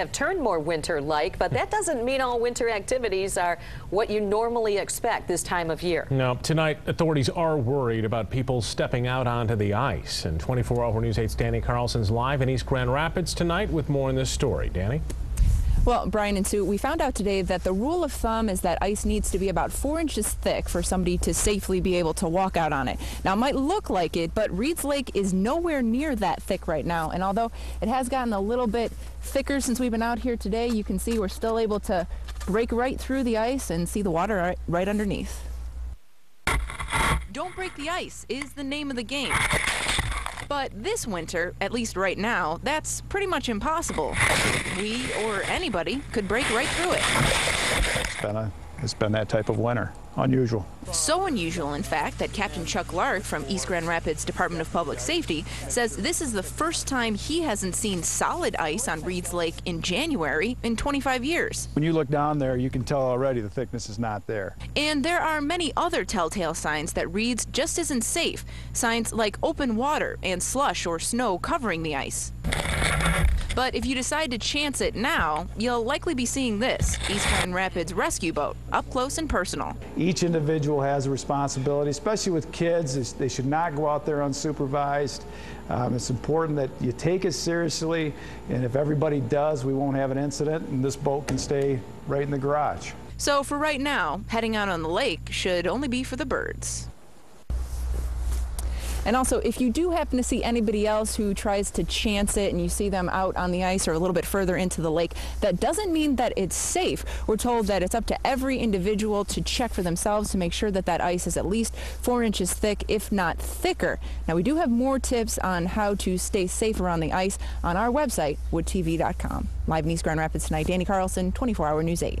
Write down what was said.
have turned more winter-like, but that doesn't mean all winter activities are what you normally expect this time of year. No, tonight authorities are worried about people stepping out onto the ice. And 24 Hour News 8's Danny Carlson's live in East Grand Rapids tonight with more on this story. Danny? Well, Brian and Sue, we found out today that the rule of thumb is that ice needs to be about four inches thick for somebody to safely be able to walk out on it. Now, it might look like it, but Reeds Lake is nowhere near that thick right now. And although it has gotten a little bit thicker since we've been out here today, you can see we're still able to break right through the ice and see the water right, underneath. Don't break the ice is the name of the game. But this winter, at least right now, that's pretty much impossible. We or anybody could break right through it. It's been, a, it's been that type of winter. Unusual. So unusual, in fact, that Captain Chuck Lark from East Grand Rapids Department of Public Safety says this is the first time he hasn't seen solid ice on Reeds Lake in January in 25 years. When you look down there, you can tell already the thickness is not there. And there are many other telltale signs that Reeds just isn't safe. Signs like open water and slush or snow covering the ice. But if you decide to chance it now, you'll likely be seeing this East Grand Rapids rescue boat up close and personal. Each individual has a responsibility, especially with kids. They should not go out there unsupervised. Um, it's important that you take it seriously, and if everybody does, we won't have an incident, and this boat can stay right in the garage. So for right now, heading out on the lake should only be for the birds. And also, if you do happen to see anybody else who tries to chance it and you see them out on the ice or a little bit further into the lake, that doesn't mean that it's safe. We're told that it's up to every individual to check for themselves to make sure that that ice is at least four inches thick, if not thicker. Now, we do have more tips on how to stay safe around the ice on our website, woodtv.com. Live in East Grand Rapids tonight, Danny Carlson, 24 Hour News 8.